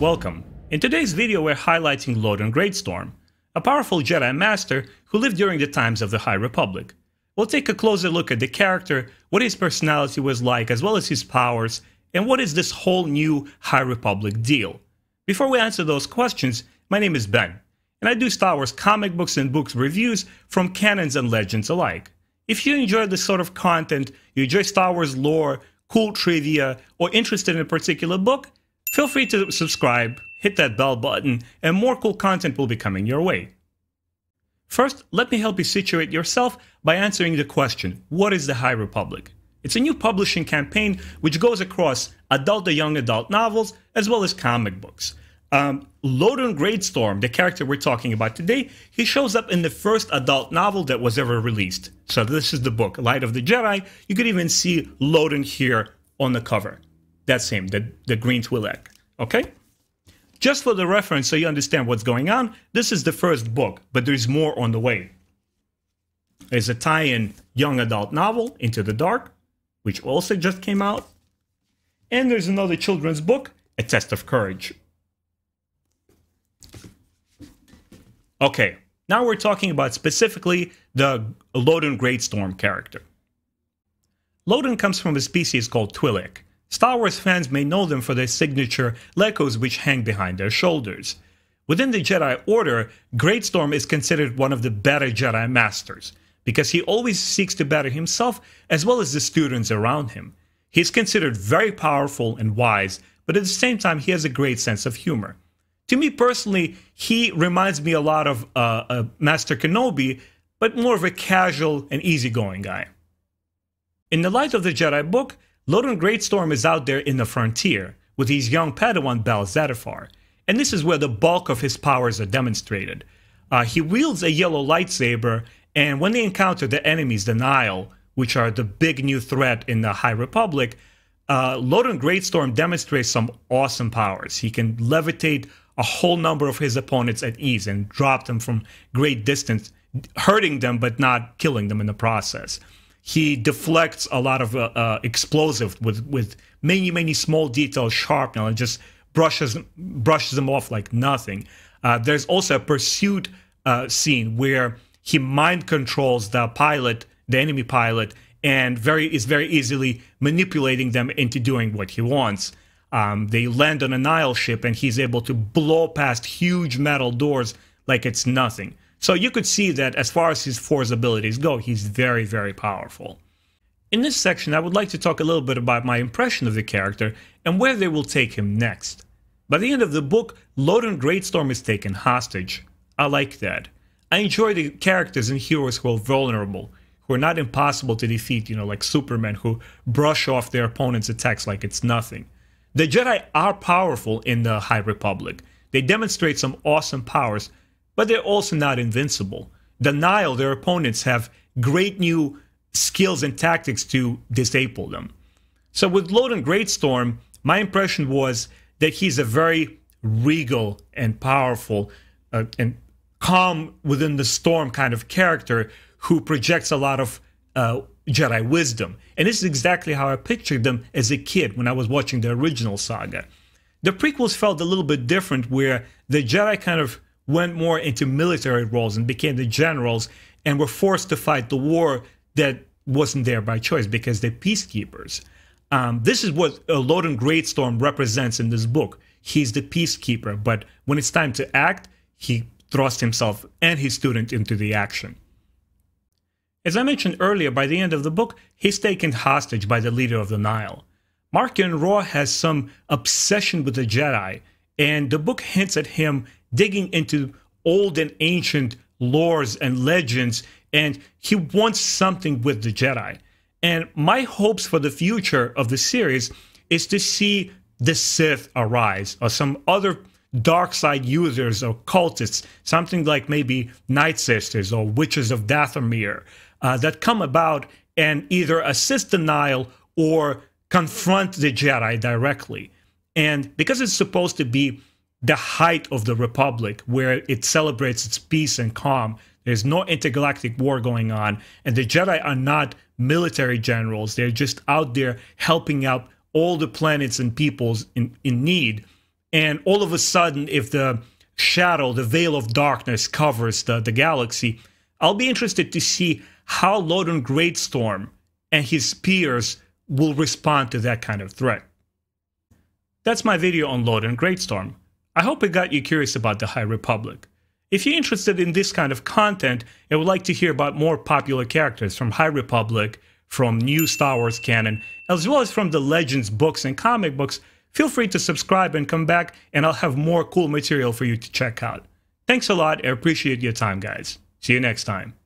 Welcome. In today's video we're highlighting Loden Greatstorm, a powerful Jedi Master who lived during the times of the High Republic. We'll take a closer look at the character, what his personality was like, as well as his powers, and what is this whole new High Republic deal. Before we answer those questions, my name is Ben, and I do Star Wars comic books and books reviews from canons and legends alike. If you enjoy this sort of content, you enjoy Star Wars lore, cool trivia, or interested in a particular book, Feel free to subscribe, hit that bell button, and more cool content will be coming your way. First, let me help you situate yourself by answering the question What is the High Republic? It's a new publishing campaign which goes across adult and young adult novels as well as comic books. Um, Loden Greatstorm, the character we're talking about today, he shows up in the first adult novel that was ever released. So this is the book, Light of the Jedi. You could even see Loden here on the cover. That's him, the, the green Twi'lek. Okay? Just for the reference so you understand what's going on, this is the first book, but there's more on the way. There's a tie-in young adult novel, Into the Dark, which also just came out. And there's another children's book, A Test of Courage. Okay, now we're talking about specifically the Loden Greatstorm character. Loden comes from a species called Twi'lek, Star Wars fans may know them for their signature lekku which hang behind their shoulders. Within the Jedi Order, Greatstorm is considered one of the better Jedi Masters, because he always seeks to better himself as well as the students around him. He is considered very powerful and wise, but at the same time, he has a great sense of humor. To me personally, he reminds me a lot of uh, a Master Kenobi, but more of a casual and easygoing guy. In the light of the Jedi book, Loden Greatstorm is out there in the frontier with his young Padawan Bell Zettifar, and this is where the bulk of his powers are demonstrated. Uh, he wields a yellow lightsaber, and when they encounter the enemies, the Nihil, which are the big new threat in the High Republic, uh, Loden Greatstorm demonstrates some awesome powers. He can levitate a whole number of his opponents at ease and drop them from great distance, hurting them but not killing them in the process he deflects a lot of uh, uh, explosive with with many many small details sharp now and just brushes brushes them off like nothing. Uh, there's also a pursuit uh, scene where he mind controls the pilot, the enemy pilot, and very is very easily manipulating them into doing what he wants. Um, they land on a Nihil ship, and he's able to blow past huge metal doors like it's nothing. So you could see that as far as his force abilities go, he's very, very powerful. In this section, I would like to talk a little bit about my impression of the character and where they will take him next. By the end of the book, Loden Greatstorm is taken hostage. I like that. I enjoy the characters and heroes who are vulnerable, who are not impossible to defeat, you know, like Superman, who brush off their opponent's attacks like it's nothing. The Jedi are powerful in the High Republic. They demonstrate some awesome powers, but they're also not invincible. The Nihil, their opponents, have great new skills and tactics to disable them. So with Loden Greatstorm, my impression was that he's a very regal and powerful uh, and calm within the storm kind of character who projects a lot of uh, Jedi wisdom. And this is exactly how I pictured them as a kid when I was watching the original saga. The prequels felt a little bit different, where the Jedi kind of went more into military roles and became the generals and were forced to fight the war that wasn't there by choice because they're peacekeepers. Um, this is what a Loden Greatstorm represents in this book. He's the peacekeeper, but when it's time to act, he thrusts himself and his student into the action. As I mentioned earlier, by the end of the book, he's taken hostage by the leader of the Nihil. Marchion Ro has some obsession with the Jedi, and the book hints at him digging into old and ancient lores and legends, and he wants something with the Jedi. And my hopes for the future of the series is to see the Sith arise or some other dark side users or cultists, something like maybe Night Sisters or Witches of Dathomir, uh, that come about and either assist the Nihil or confront the Jedi directly. And because it's supposed to be the height of the Republic, where it celebrates its peace and calm. There's no intergalactic war going on, and the Jedi are not military generals. They're just out there helping out all the planets and peoples in, in need. and all of a sudden, if the shadow, the veil of darkness covers the, the galaxy, I'll be interested to see how Loden Greatstorm and his peers will respond to that kind of threat. That's my video on Loden Greatstorm. I hope it got you curious about the High Republic. If you're interested in this kind of content and would like to hear about more popular characters from High Republic, from new Star Wars canon, as well as from the Legends books and comic books, feel free to subscribe and come back and I'll have more cool material for you to check out. Thanks a lot, I appreciate your time guys. See you next time.